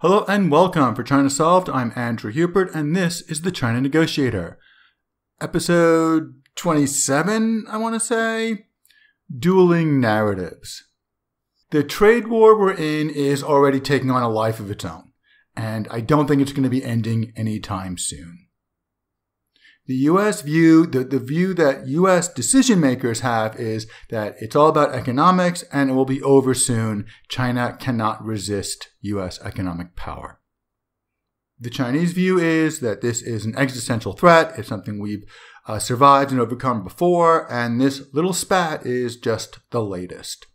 Hello and welcome for China Solved. I'm Andrew Hupert, and this is the China Negotiator. Episode 27, I want to say. Dueling Narratives. The trade war we're in is already taking on a life of its own, and I don't think it's going to be ending anytime soon. The US view, the, the view that US decision makers have is that it's all about economics and it will be over soon. China cannot resist US economic power. The Chinese view is that this is an existential threat. It's something we've uh, survived and overcome before, and this little spat is just the latest.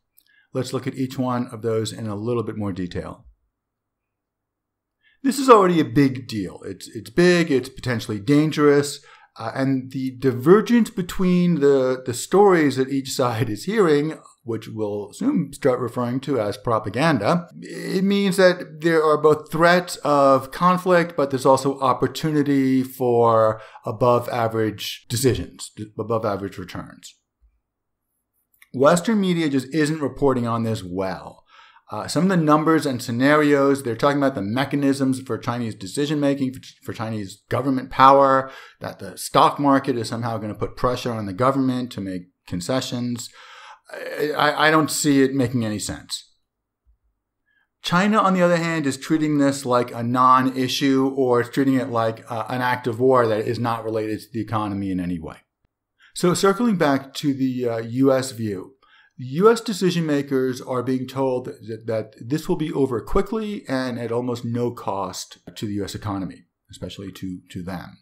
Let's look at each one of those in a little bit more detail. This is already a big deal. It's, it's big, it's potentially dangerous. Uh, and the divergence between the, the stories that each side is hearing, which we'll soon start referring to as propaganda, it means that there are both threats of conflict, but there's also opportunity for above average decisions, above average returns. Western media just isn't reporting on this well. Uh, some of the numbers and scenarios, they're talking about the mechanisms for Chinese decision making, for, for, Chinese government power, that the stock market is somehow going to put pressure on the government to make concessions. I, I don't see it making any sense. China, on the other hand, is treating this like a non issue or it's treating it like uh, an act of war that is not related to the economy in any way. So, circling back to the uh, US view, U.S. decision makers are being told that, that, this will be over quickly and at almost no cost to the U.S. economy, especially to, to them.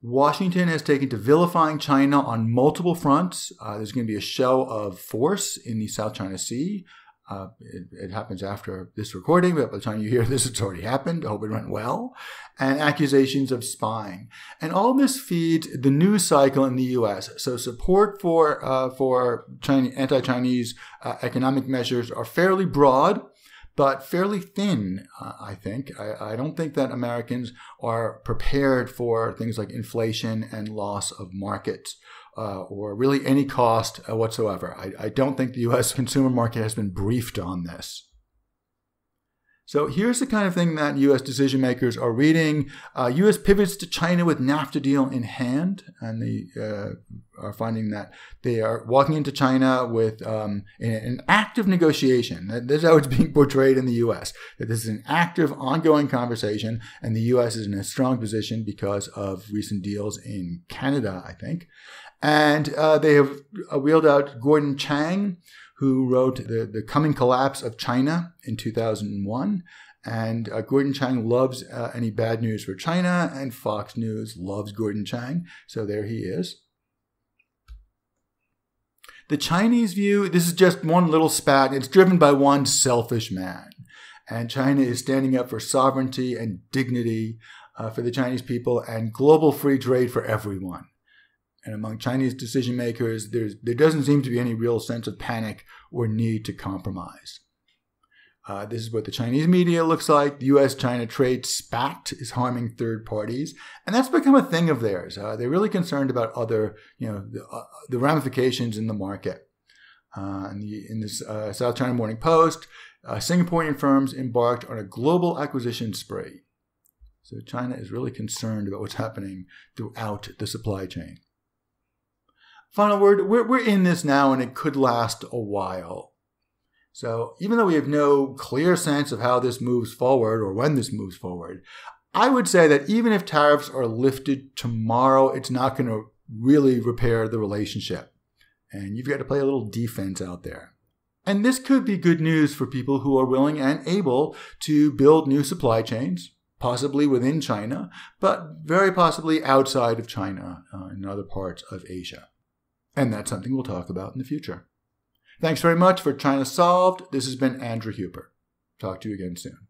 Washington has taken to vilifying China on multiple fronts. Uh, there's going to be a show of force in the South China Sea. Uh, it, it, happens after this recording, but by the time you hear this, it's already happened. I hope it went well. And accusations of spying, and all this feeds the news cycle in the U.S. So support for uh, for China, anti-Chinese uh, economic measures are fairly broad, but fairly thin. Uh, I think. I, I don't think that Americans are prepared for things like inflation and loss of markets uh, or really any cost uh, whatsoever. I, I don't think the US consumer market has been briefed on this. So here's the kind of thing that U.S. decision makers are reading. Uh, U.S. pivots to China with NAFTA deal in hand, and they uh, are finding that they are walking into China with um, an active negotiation. This is how it's being portrayed in the U.S. That this is an active, ongoing conversation, and the U.S. is in a strong position because of recent deals in Canada, I think. And uh, they have uh, wheeled out Gordon Chang, who wrote the, the Coming Collapse of China in 2001. And uh, Gordon Chang loves uh, any bad news for China, and Fox News loves Gordon Chang. So there he is. The Chinese view this is just one little spat. It's driven by one selfish man. And China is standing up for sovereignty and dignity uh, for the Chinese people and global free trade for everyone and among Chinese decision makers, there doesn't seem to be any real sense of panic or need to compromise. Uh, this is what the Chinese media looks like. The U.S. China trade spat is harming third parties, and that's become a thing of theirs. Uh, they're really concerned about other, you know, the, uh, the ramifications in the market. Uh, in, the, in this uh, South China Morning Post, uh, Singaporean firms embarked on a global acquisition spree. So China is really concerned about what's happening throughout the supply chain. Final word, we're, we're in this now and it could last a while. So even though we have no clear sense of how this moves forward or when this moves forward, I would say that even if tariffs are lifted tomorrow, it's not going to really repair the relationship. And you've got to play a little defense out there. And this could be good news for people who are willing and able to build new supply chains, possibly within China, but very possibly outside of China uh, in other parts of Asia. And that's something we'll talk about in the future. Thanks very much for China Solved. This has been Andrew Hupert. Talk to you again soon.